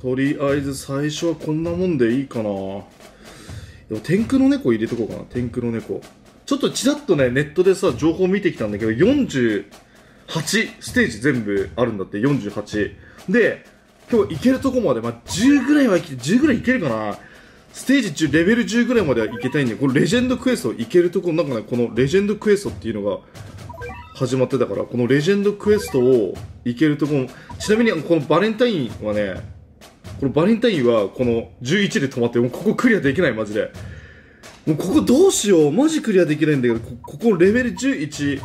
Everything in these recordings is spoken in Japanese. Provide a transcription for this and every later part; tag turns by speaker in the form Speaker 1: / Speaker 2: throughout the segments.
Speaker 1: とりあえず最初はこんなもんでいいかな。でも天空の猫入れとこうかな。天空の猫。ちょっとちらっとねネットでさ情報見てきたんだけど48ステージ全部あるんだって48で今日行けるとこまで、まあ、10ぐらいはいけ10ぐらいいけるかな。ステージ10レベル10ぐらいまではいけたいんでこのレジェンドクエスト行けるとこなんかねこのレジェンドクエストっていうのが始まってたからこのレジェンドクエストを行けるとこちなみにこのバレンタインはねこのバレンタインはこの11で止まってもうここクリアできないマジで。もうここどうしようマジクリアできないんだけどここレベル11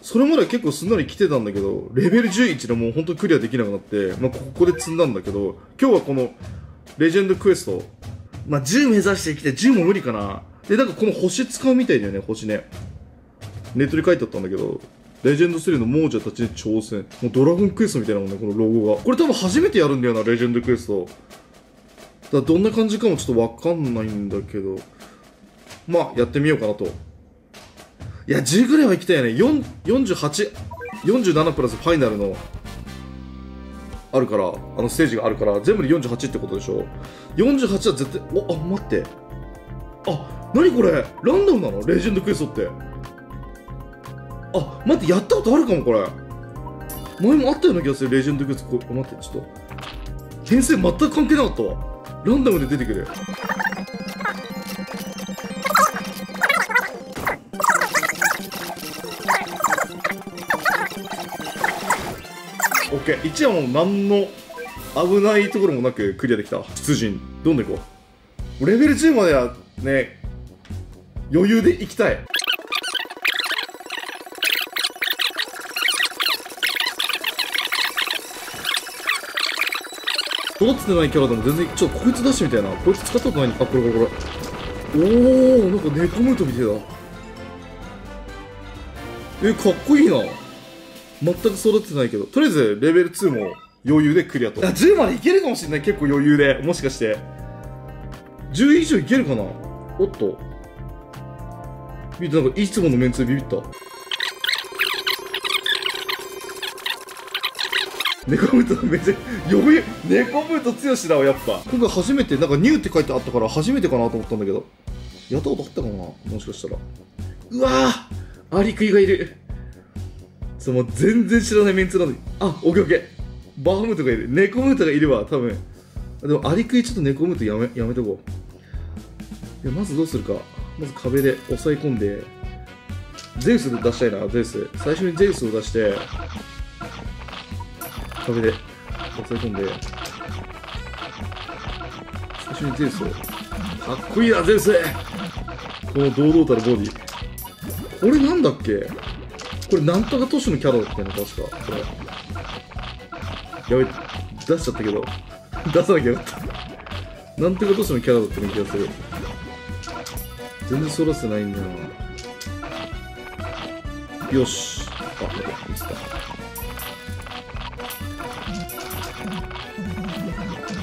Speaker 1: それまでは結構すんなり来てたんだけどレベル11でもう本当にクリアできなくなって、まあ、ここで積んだんだけど今日はこのレジェンドクエスト。まあ10目指してきて10も無理かな。でなんかこの星使うみたいだよね星ね。ネットに書いてあったんだけど。レジェンド3の亡者たちに挑戦。もうドラゴンクエストみたいなもんねこのロゴが。これ多分初めてやるんだよなレジェンドクエスト。だどんな感じかもちょっとわかんないんだけど。まあやってみようかなと。いや10ぐらいは行きたいよね4 48 47プラスファイナルのあるからあのステージがあるから全部で48ってことでしょ。48は絶対おあ待って。あ何これ？ランダムなの？レジェンドクエストって。あ待ってやったことあるかもこれ。前もあったような気がする。レジェンドクエストこ待ってちょっと。編成全く関係なかったわ。ランダムで出てくる。オッケー。1はもう何の危ないところもなくクリアできた。出陣。どんどん行こう。レベル10まではね余裕で行きたい。育ててないキャラでも全然ちょっとこいつ出してみたいな。こいつ使ったことないあこれこれこれ。おおなんかネコムートみた。いだえかっこいいな。全く育ててないけど。とりあえずレベル2も余裕でクリアと。あ10までいけるかもしれない。結構余裕で。もしかして。10以上いけるかな。おっと。見てなんかいつものメンツでビビったネコムートめっちゃ余裕ネコムート強しだわやっぱ。今回初めてなんかニューって書いてあったから初めてかなと思ったんだけど。やったことあったかなもしかしたら。うわーアリクイがいる。そうもう全然知らないメンツなのに。あ。オッケーオッケー。バームートがいる。ネコムートがいるわ多分。でもアリクイちょっとネコムートやめやめとこう。いやまずどうするか。まず壁で押さえ込んでゼウス出したいなゼウス。最初にゼウスを出して壁で押さえ込んで。最初にゼウスをかっこいいなゼウスこの堂々たるボディ。これなんだっけ？これなんとか都市のキャラだったよね確か。これ。やべ出しちゃったけど。出さなきゃよかった。なんとか都市のキャラだったような気がする。全然そらせないんだよな。よし。あってミスった。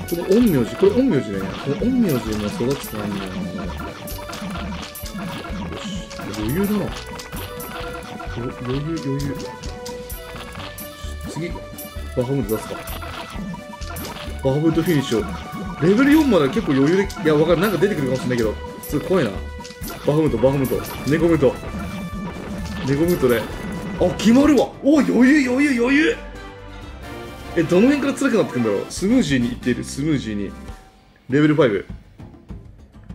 Speaker 1: この陰陽師これ陰陽師ね。この陰陽師も育ててないんだよなよし余裕だな余裕余裕。次バハムート出すか。バハムートフィニッシュ。レベル4まで結構余裕でいやわかるなんか出てくるかもしれないけど。すごい怖いな。バハムートバハムートネコムートネコムートであ決まるわ。お余裕余裕余裕。えどの辺から辛くなってくんだろう？スムージーにいっている。スムージーに。レベル5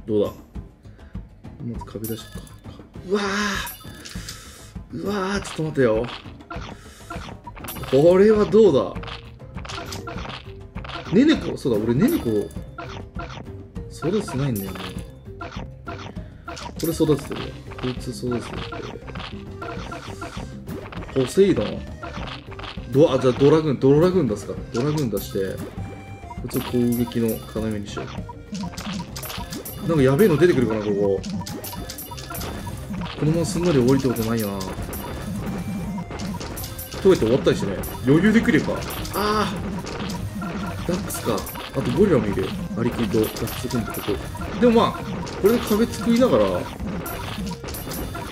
Speaker 1: どうだ？まず壁出しようか。うわー。うわーちょっと待てよ。これはどうだ？ねねこ？そうだ俺ねねこ。育ててないんだよね。これ育ててるわこいつ育ててるポセイドンドあじゃあドラグンドラグン出すか。ドラグーン出してこいつを攻撃の要にしよう。なんかやべえの出てくるかなここ。このまますんなり降りたことないな。とか言って終わったりしてね余裕で来れば。ああダックスか。あとゴリラもいる。アリクイとダックスコンってこ。とでもまあこれで壁作りながら。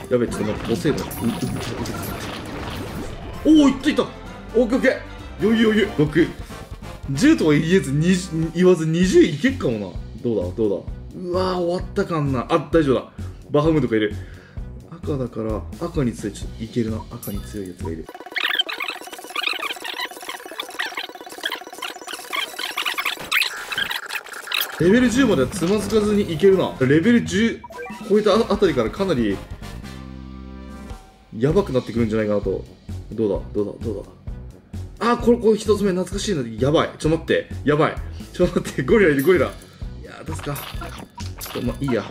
Speaker 1: やべえちょっと待ってボセードおおいったいったオッケーオッケー余裕余裕6 10とは言えず20言わず20いけっかもな。どうだ？どうだ？うわー終わったかんな。あ大丈夫だ。バハムとかいる。赤だから赤に強い。ちょっといけるな。赤に強いやつがいる。レベル10まではつまずかずにいけるな。レベル10超えたあたりからかなりやばくなってくるんじゃないかなと。どうだ？どうだ？どうだ？あこれこれ一つ目懐かしいなやばい。ちょっと待って。やばい。ちょっと待って。ゴリラいるゴリラ。いやー出すかちょっとまあいいや。こ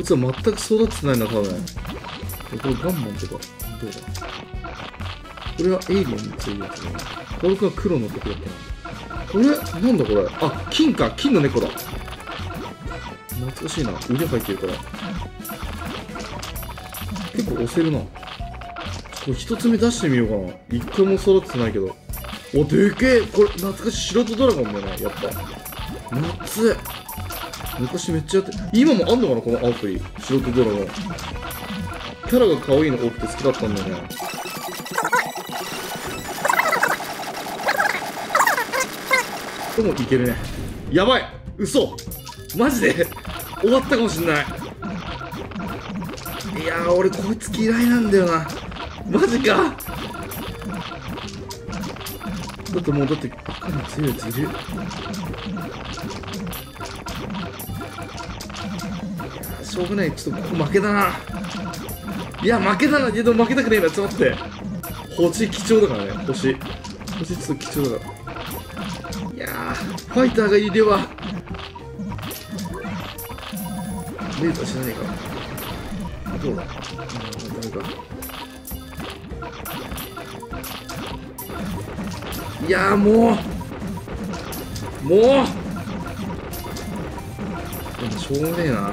Speaker 1: いつは全く育ってないな多分。これガンマンとかどうだ？これはエイリアンに強いやつね。これが黒の時だったな。これなんだこれ？あ金か。金の猫だ。懐かしいな。腕入ってるから。結構押せるな。れ一つ目出してみようかな。一回も育ってないけど。おでけえ。これ懐かしい白とドラゴンだよねやっぱ。夏昔めっちゃやって今もあんのかなこのアプリ。白とドラゴン。キャラが可愛いの多くて好きだったんだよね。でもいけるね。やばい。嘘。マジで。終わったかもしんない。いやー俺こいつ嫌いなんだよな。マジか。だってもうだって赤に強いやついる。しょうがない。ちょっとここ負けだな。いや負けだな。けど負けたくねえな。ちょっと待って。星貴重だからね。星。星ちょっと貴重だから。いやーファイターがいればレーザー知らねえか。どうだ？うんダメか。いやーもう。もう。しょうがねえな。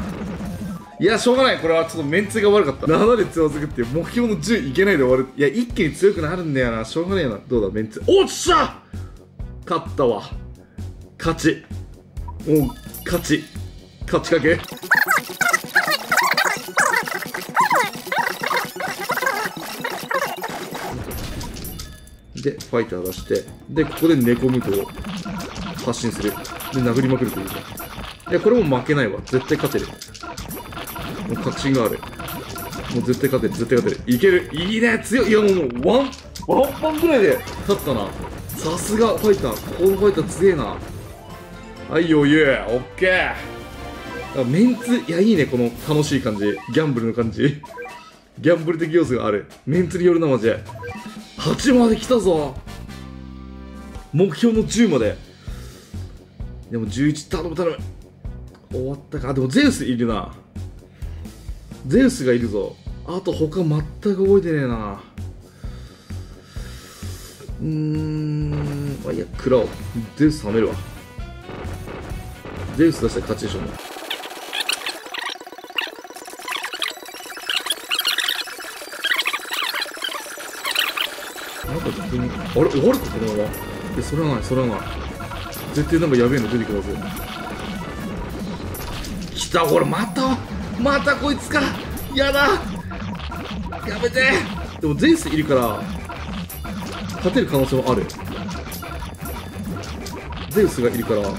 Speaker 1: いやしょうがない。これはちょっとメンツが悪かった。7でつまずくって目標の10いけないで終わるいや一気に強くなるんだよな。しょうがねえな。どうだ？メンツおっしゃ。勝ったわ。勝ち。もう勝ち。勝ちかけでファイター出してでここで猫ムートを発信する。で殴りまくるというねいやこれも負けないわ。絶対勝てる。もう確信がある。もう絶対勝てる。絶対勝てる。いける。いいね。強い。いやもうワンワンパンぐらいで勝ったな。さすがファイター。このファイター強えな。はい余裕。オッケー。メンツいやいいね。この楽しい感じ。ギャンブルの感じ。ギャンブル的要素がある。メンツによるなマジで。8まで来たぞ。目標の10まで。でも11頼む頼む。終わったか。でもゼウスいるな。ゼウスがいるぞ。あと他全く覚えてねえな。うーん。あいや食らおう。ゼウス冷めるわ。ゼウス出したら勝ちでしょもう。か逆にあれ？終わるかこのままえそれ？はないそれ？はない絶対なんかやべえの出てくるはず来たこれ？またまたこいつかやだやめてでもゼウスいるから勝てる可能性もあるゼウスがいるからや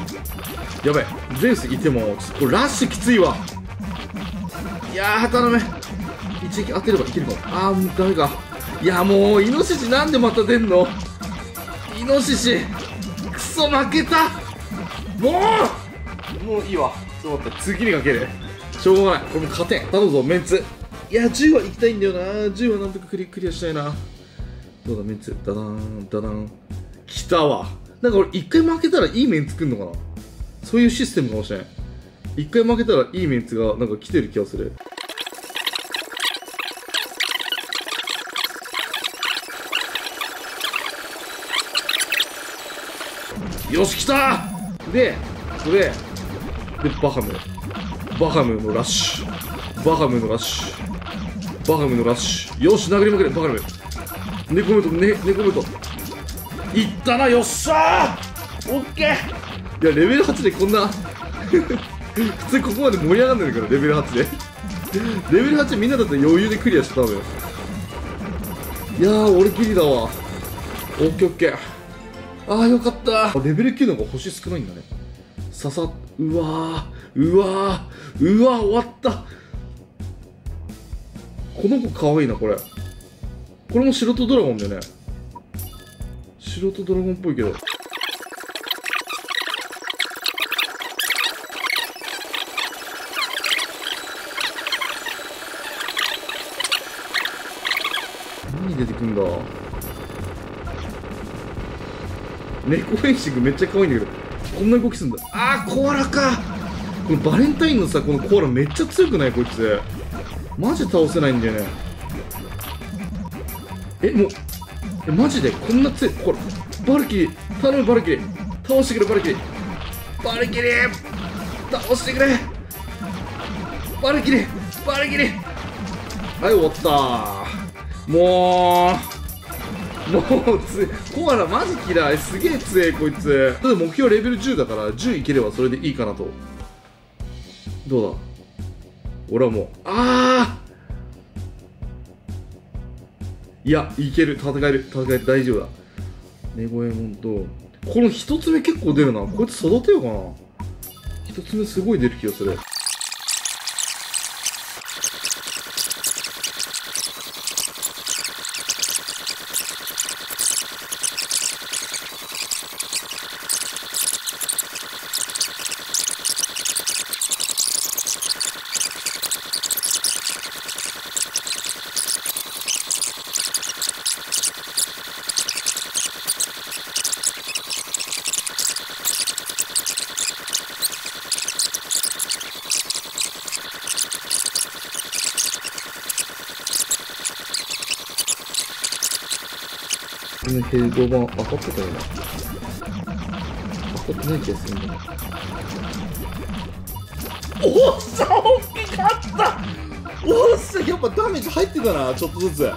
Speaker 1: べえゼウスいてもちょっとこれ？ラッシュきついわいやー頼め一撃当てれ？ばいけるかもあーもうダメかいやもうイノシシなんでまた出んの？イノシシクソ負けた。もう！もういいわ。ちょっと待って次にかける。しょうがない。これも勝てん。頼むぞメンツ。いや10は行きたいんだよな。10はなんとかクリクリアしたいな。どうだメンツ。ダダーンダダン。来たわ。なんか俺一回負けたらいいメンツくんのかな？そういうシステムかもしれん。一回負けたらいいメンツがなんか来てる気がするよし来た！でこれでバハム。バハムのラッシュ。バハムのラッシュ。バハムのラッシュ。よし殴りまくれバハム。猫ムートね猫ムートいったなよっしゃー！オッケー！いやレベル8でこんな。普通ここまで盛り上がんないからレベル8で。レベル8みんなだって余裕でクリアしてたのよ。いやー俺ギリだわ。オッケーオッケー。ああよかった。レベル9の方が星少ないんだね。ささうわーうわーうわー終わった。この子かわいいなこれ。これも白とドラゴンだよね。白とドラゴンっぽいけど。何出てくんだ？猫フェンシングめっちゃ可愛いんだけどこんな動きすんだ。あーコアラか。このバレンタインのさこのコアラめっちゃ強くない？こいつ。マジ倒せないんだよね。えもうえマジで？こんな強い？これバルキリー。頼むバルキリー。倒してくれバルキリー。バルキリー倒してくれ。バルキリーバルキリー。はい終わった。もうもうつコアラマジ嫌い。すげえ強いこいつ。ただ目標レベル10だから10いければそれでいいかなと。どうだ？俺はもうああいやいける。戦える。戦える大丈夫だ。ネゴエモンとこの一つ目結構出るな。こいつ育てようかな。一つ目すごい出る気がする。このヘルド版当たってたよな当たってない気がするんだよおっしゃ大きかった。おっしゃやっぱダメージ入ってたなちょっとずつ。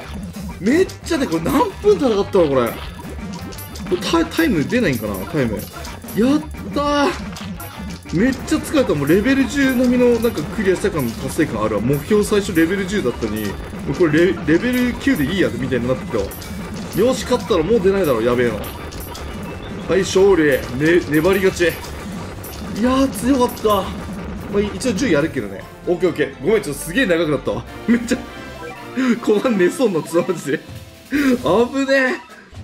Speaker 1: めっちゃねこれ何分戦ったのこれ。これタイム出ないんかなタイム。やったー。めっちゃ疲れた。もうレベル10並みのなんかクリアした感達成感あるわ。目標最初レベル10だったにこれレレベル9でいいやみたいになってきたわ。よし勝ったらもう出ないだろやべえの。はい勝利、ね、粘り勝ち。いやー強かった、まあ、一応10やるけどね。オッケーオッケー。ごめんちょっとすげえ長くなったわ。めっちゃ後半寝そうになってたマジで。危ね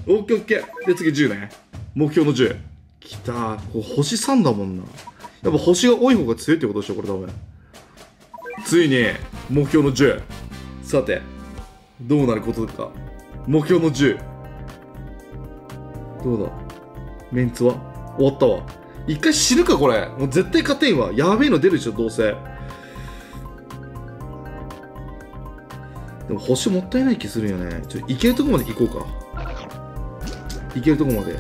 Speaker 1: え。オッケーオッケー。で次10ね。目標の10きたーこれ星3だもんな。やっぱ星が多い方が強いってことでしょこれ多分。ついに目標の10さてどうなることか。目標の10どうだ？メンツは？終わったわ。一回死ぬかこれ。もう絶対勝てんわ。やべえの出るでしょどうせ。でも星もったいない気するよね。ちょいけるとこまで行こうか。いけるとこまで。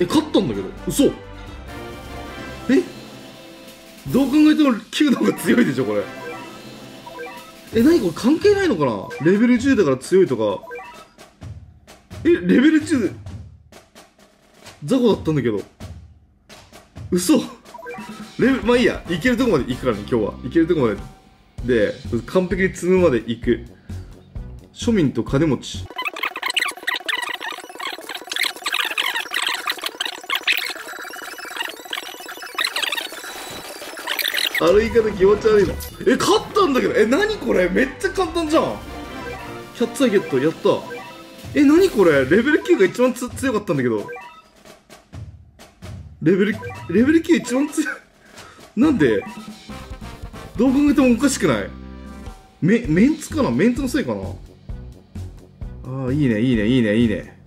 Speaker 1: え勝ったんだけど。嘘！9の方が強いでしょこれ。え何これ関係ないのかな？レベル10だから強いとか。えレベル10雑魚だったんだけど。嘘。レベまあいいや。行けるとこまで行くからね今日は。行けるとこまで。で完璧に積むまで行く。庶民と金持ち。歩き方気持ち悪いなえ勝ったんだけど。え何これ？めっちゃ簡単じゃん。100歳ゲットやった。え何これ？レベル9が一番強かったんだけど。レベルレベル9一番強い なんで？どう考えてもおかしくない。メメンツかな？メンツのせいかな？ああいいねいいねいいねいいね。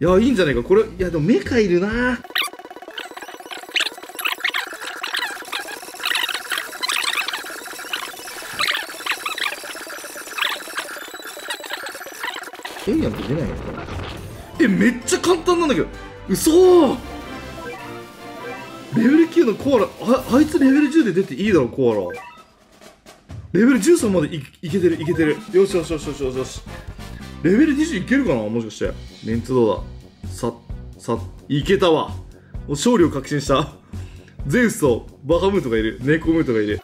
Speaker 1: いやいいんじゃないか。これいやでもメカいるな。エイヤンって出ないのえめっちゃ簡単なんだけど。嘘。レベル9のコアラああいつレベル10で出ていいだろコアラ。レベル13までいいけてるいけてる。よしよしよしよしよしレベル20いけるかなもしかして。メンツどうだ。ささいけたわ。もう勝利を確信した。ゼウスとバハムートがいる。ネコムートがいる。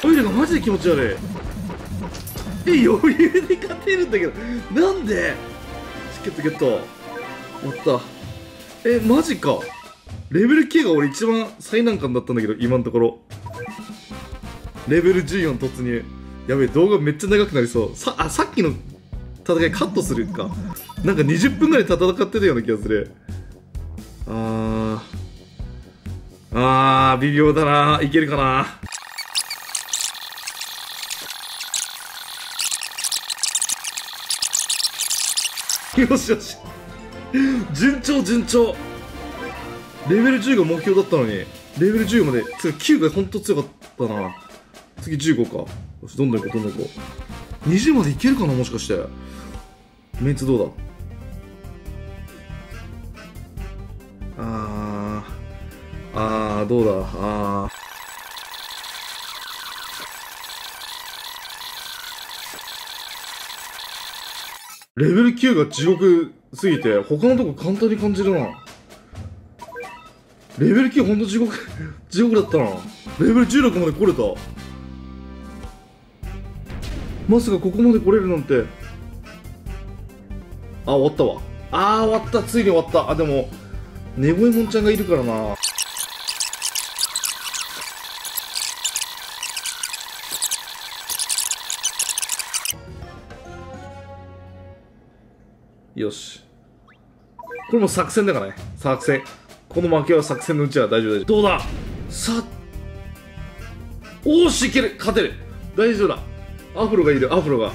Speaker 1: トイレがマジで気持ち悪い。え、余裕で勝てるんだけど、なんで？チケットゲット。やった。え、マジか。レベル9が俺一番最難関だったんだけど、今のところ。レベル14突入。やべえ、動画めっちゃ長くなりそう。さ、あ、さっきの戦いカットするか。なんか20分ぐらい戦ってたような気がする。あー。あー、微妙だな。いけるかな。よしよし。順調順調。レベル10が目標だったのに、レベル10まで、つか9がほんと強かったな。次15か。よし、どんどん行こう、どんどん行こう。20までいけるかな、もしかして。メンツどうだ？あー。あー、どうだ？あー。レベル9が地獄すぎて、他のとこ簡単に感じるな。レベル9ほんと地獄、地獄だったな。レベル16まで来れた。まさかここまで来れるなんて。あ、終わったわ。あー、終わった。ついに終わった。あ、でも、ネゴエモンちゃんがいるからな。これも作戦だからね。作戦。この負けは作戦のうちは大丈夫大丈夫。どうだ？さおーしいける。勝てる。大丈夫だ。アフロがいる。アフロが。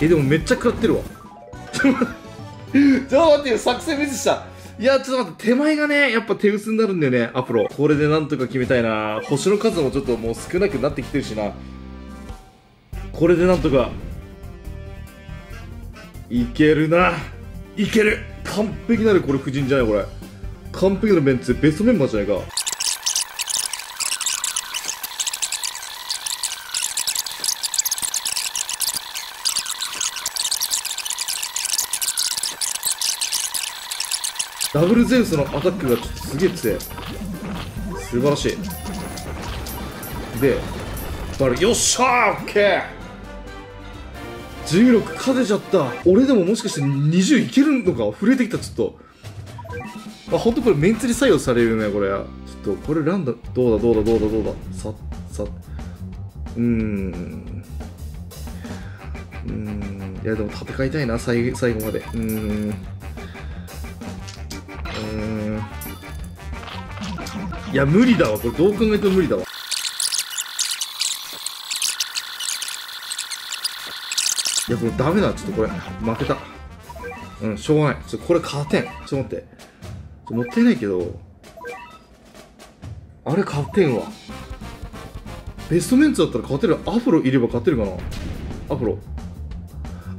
Speaker 1: えでもめっちゃ食らってるわ。ちょ っと待ってよ作戦ミスした。いやちょっと待って。手前がねやっぱ手薄になるんだよねアフロ。これでなんとか決めたいな。星の数もちょっともう少なくなってきてるしな。これでなんとかいけるな。いける。完璧なるこれ夫人じゃないこれ。完璧なるメンツベストメンバーじゃないか。ダブルゼウスのアタックがちょっとすげえ強い。素晴らしい。でバルよっしゃーオッケー16勝てちゃった。俺でももしかして20いけるのか？震えてきたちょっと。あ本当これメンツに作用されるねこれ。ちょっとこれランダどうだ？どうだ？どうだ？どうだ？さっさ。うーん。うーん。いやでも戦いたいな最最後まで。うーん。うーん。いや無理だわ。これどう考えても無理だわいや、これダメだ。ちょっとこれ、負けた。うん、しょうがない。ちょこれ勝てん。ちょっと待って。ちょもったいないけど、あれ勝てんわ。ベストメンツだったら勝てる。アフロいれば勝てるかなアフロ。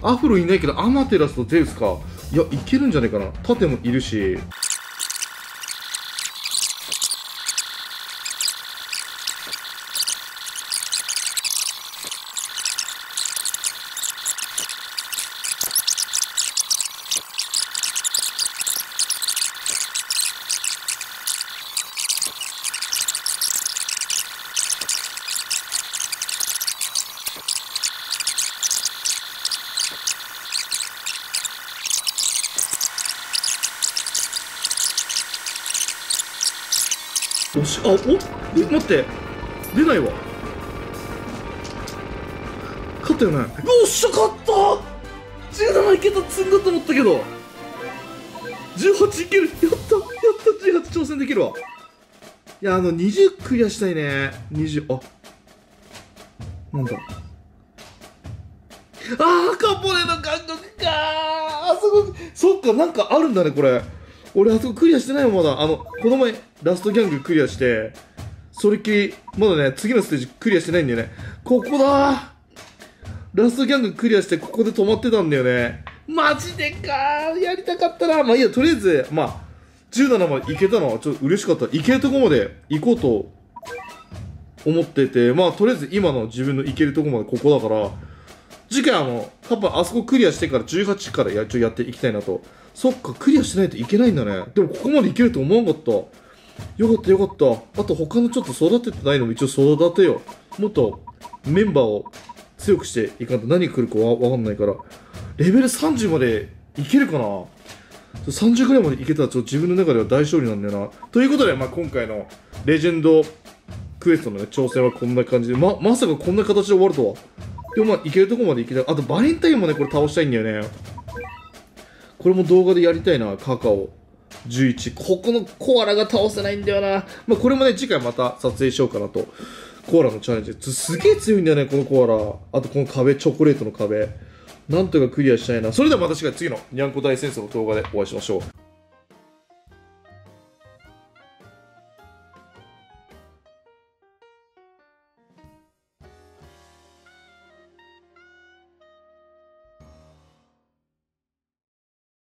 Speaker 1: アフロいないけど、アマテラスとゼウスか。いや、いけるんじゃないかな。タテもいるし。よし、あ、おえ、待って。出ないわ。勝ったよね。よっしゃ、勝った !17 いけた積んだと思ったけど。18いけるやったやった !18 挑戦できるわ。いや、あの、20クリアしたいね。20、あ。なんだ。あー、カポネの監督かあそこ、そっか、なんかあるんだね、これ。俺あそこクリアしてないもんまだ。あのこの前ラストギャングクリアしてそれっきりまだね次のステージクリアしてないんだよね。ここだラストギャングクリアしてここで止まってたんだよね。マジでかー。やりたかったな。まあいいやとりあえずまあ17まで行けたのはちょっと嬉しかった。行けるとこまで行こうと思っててまあとりあえず今の自分の行けるとこまでここだから次回あのパパあそこクリアしてから18からやちょやっていきたいなと。そっかクリアしないといけないんだね。でもここまでいけると思わなかった。よかったよかった。あと他のちょっと育ててないのも一応育てよう。もっとメンバーを強くしていかんと。何来るかわわかんないから。レベル30までいけるかな。30ぐらいまでいけたらちょっと自分の中では大勝利なんだよな。ということで、まあ、今回のレジェンドクエストの、ね、挑戦はこんな感じで。ままさかこんな形で終わるとは。でもまあいけるとこまでいけたあとバレンタインもねこれ倒したいんだよね。これも動画でやりたいなカカオ。11ここのコアラが倒せないんだよな、まあ、これもね次回また撮影しようかなと。コアラのチャレンジ。すげえ強いんだよねこのコアラ。あとこの壁チョコレートの壁。なんとかクリアしたいな。それではまた次回次のにゃんこ大戦争の動画でお会いしましょう。